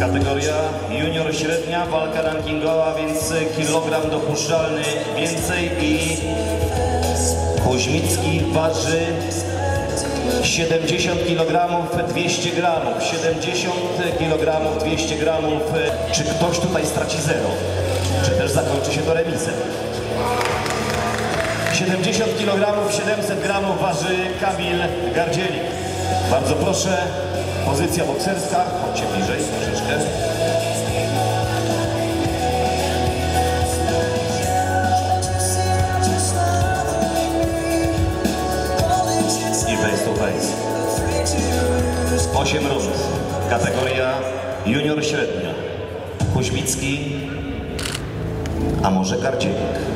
Kategoria junior średnia, walka rankingowa, więc kilogram dopuszczalny więcej i Kuźmicki waży 70 kg 200 gramów, 70 kg 200 gramów. Czy ktoś tutaj straci zero? Czy też zakończy się to remisem? 70 kg 700 gramów waży Kamil Gardzielik. Bardzo proszę, pozycja bokserska, chodźcie bliżej troszeczkę. I face to face. 8 rund. Kategoria junior średnia. Kuźmicki, a może Gardzielik.